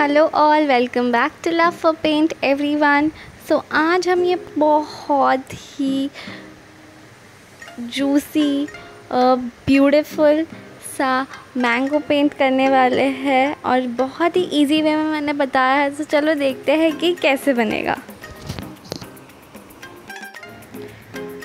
Hello all welcome back to love for paint everyone so आज हम ये बहुत ही जूसी ब्यूटीफुल सा मैंगो पेंट करने वाले हैं और बहुत ही इजी वे में मैंने बताया है। तो चलो देखते हैं कि कैसे बनेगा।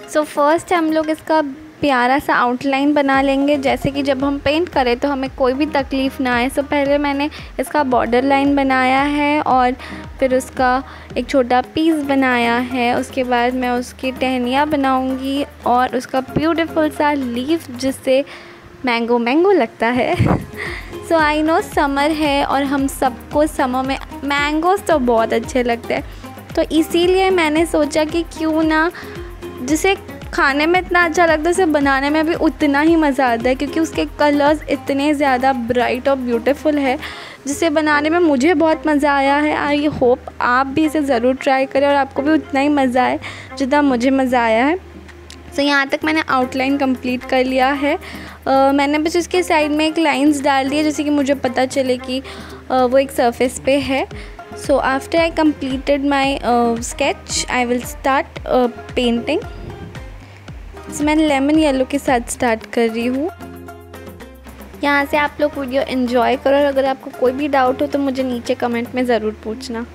सो so फ़र्स्ट हम लोग इसका प्यारा सा आउटलाइन बना लेंगे। जैसे कि जब हम पेंट करें तो हमें कोई भी तकलीफ़ ना आए। सो पहले मैंने इसका बॉर्डर लाइन बनाया है और फिर उसका एक छोटा पीस बनाया है। उसके बाद मैं उसकी टहनियाँ बनाऊँगी और उसका ब्यूटीफुल सा लीफ जिससे मैंगो मैंगो लगता है। सो आई नो समर है और हम सबको समर में मैंगोज तो बहुत अच्छे लगते हैं। तो इसीलिए मैंने सोचा कि क्यों ना जिसे खाने में इतना अच्छा लगता है उसे बनाने में भी उतना ही मज़ा आता है क्योंकि उसके कलर्स इतने ज़्यादा ब्राइट और ब्यूटीफुल है जिसे बनाने में मुझे बहुत मज़ा आया है। आई होप आप भी इसे ज़रूर ट्राई करें और आपको भी उतना ही मज़ा आए जितना मुझे मज़ा आया है। तो यहाँ तक मैंने आउटलाइन कंप्लीट कर लिया है। uh, मैंने बस उसके साइड में एक लाइंस डाल दी है जैसे कि मुझे पता चले कि uh, वो एक सरफेस पे है। So after I completed my sketch I will start painting so मैं लेमन येलो के साथ स्टार्ट कर रही हूँ। यहाँ से आप लोग वीडियो एंजॉय करो और अगर आपको कोई भी डाउट हो तो मुझे नीचे कमेंट में ज़रूर पूछना।